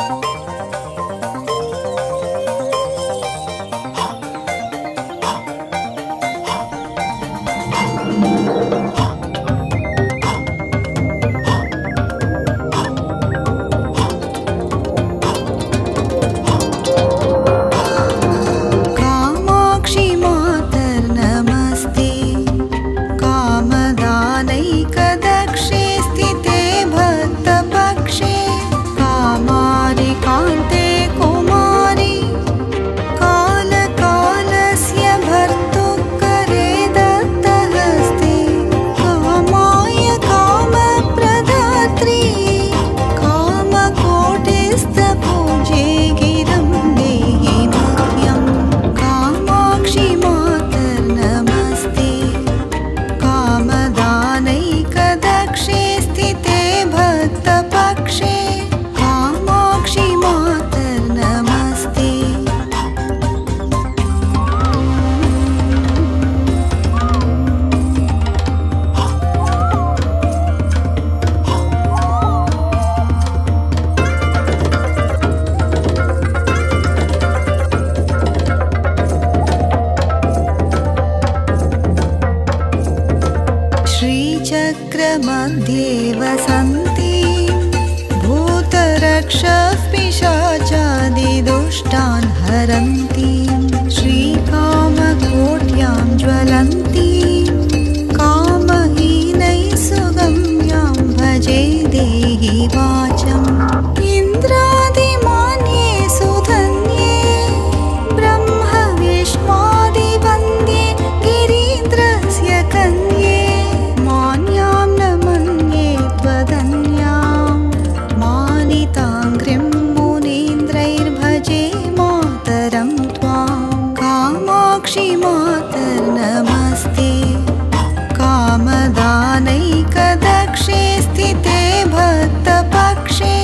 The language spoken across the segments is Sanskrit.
you श्रीचक्रमध्ये वसन्ति भूतरक्षः पिशाचादिदुष्टान् हरन्तीं मातर्नमस्ते कामदानैकदक्षे स्थिते भक्तपक्षे।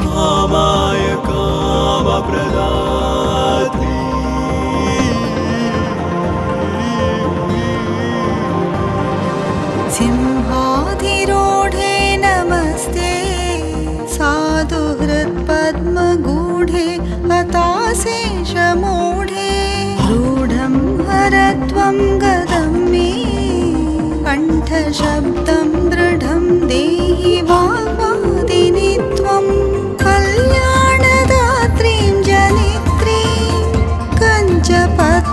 कामाय कामप्रदात्री सिंहाधिरूढे नमस्ते। साधुहृत्पद्मगूढे हताशेषमूढे कण्ठशब्दं दृढं देहि वाग्वादिनि त्वं कल्याणदात्रीं जनित्रीं कञ्चपत्राभनेत्रां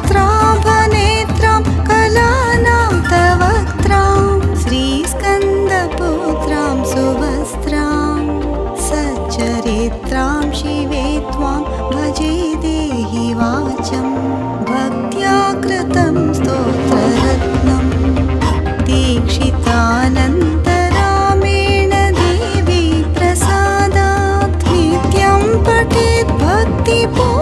कलानाथवक्त्रां श्रीस्कन्दपुत्रां सुवस्त्रां सच्चरित्रां शिवे त्वां भजे देहि वाचं भक्त्या कृतं स्तोत्र 你不